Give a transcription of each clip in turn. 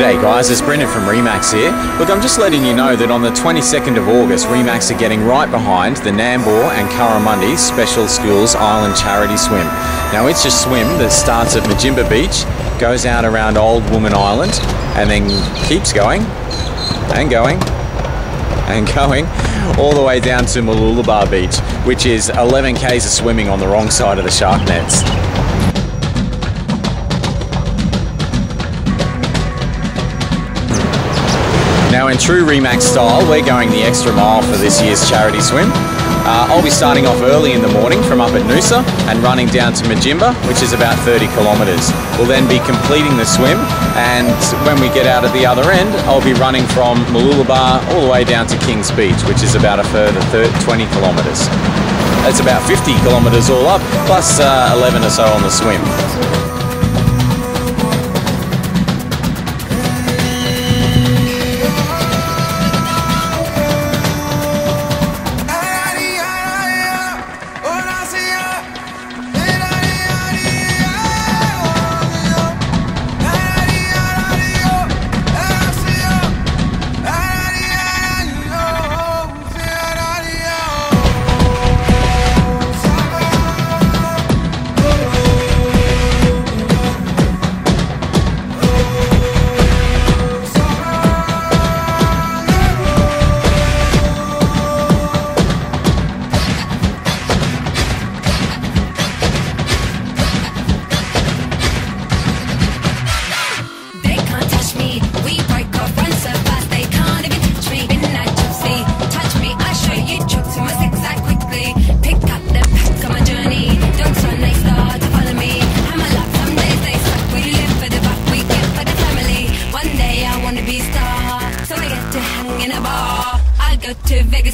G'day guys, it's Brendan from Remax here. Look, I'm just letting you know that on the 22nd of August, Remax are getting right behind the Nambour and Currimundi Special Schools Island Charity Swim. Now it's a swim that starts at Mudjimba Beach, goes out around Old Woman Island, and then keeps going, and going, and going, all the way down to Mooloolaba Beach, which is 11 k's of swimming on the wrong side of the shark nets. Now in true Remax style, we're going the extra mile for this year's charity swim. Uh, I'll be starting off early in the morning from up at Noosa and running down to Mudjimba, which is about 30 kilometres. We'll then be completing the swim and when we get out at the other end, I'll be running from Mooloolaba all the way down to Kings Beach, which is about a further 20 kilometres. That's about 50 kilometres all up, plus uh, 11 or so on the swim.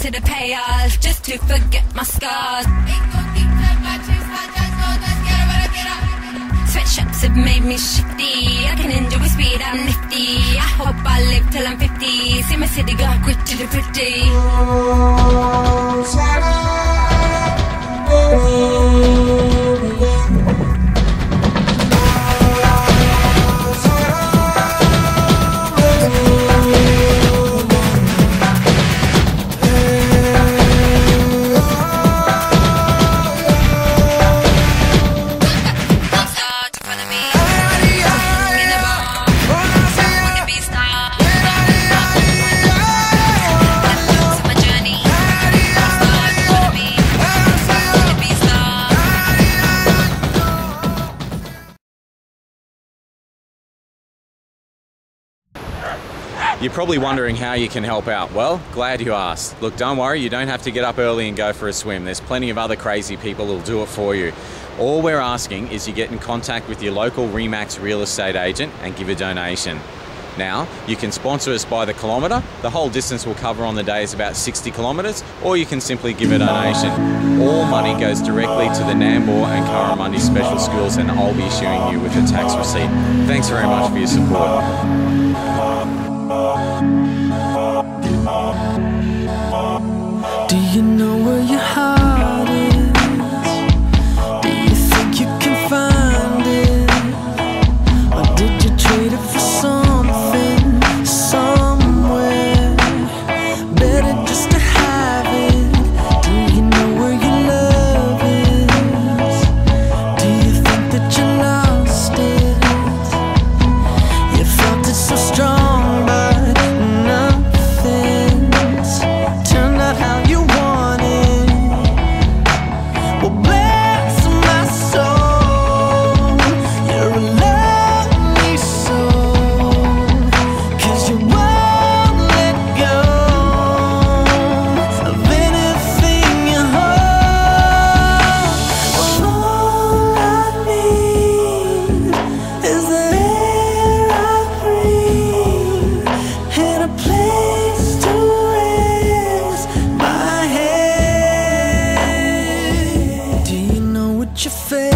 to the payoff just to forget my scars. Sweatshops have made me shifty. I can enjoy speed, I'm nifty. I hope I live till I'm 50. See my city go quick to the 50. You're probably wondering how you can help out. Well, glad you asked. Look, don't worry, you don't have to get up early and go for a swim. There's plenty of other crazy people who'll do it for you. All we're asking is you get in contact with your local Remax real estate agent and give a donation. Now, you can sponsor us by the kilometre. The whole distance we'll cover on the day is about 60 kilometres, or you can simply give a donation. All money goes directly to the Nambour and Currimundi Special Schools, and I'll be issuing you with a tax receipt. Thanks very much for your support. Do you know where your my head.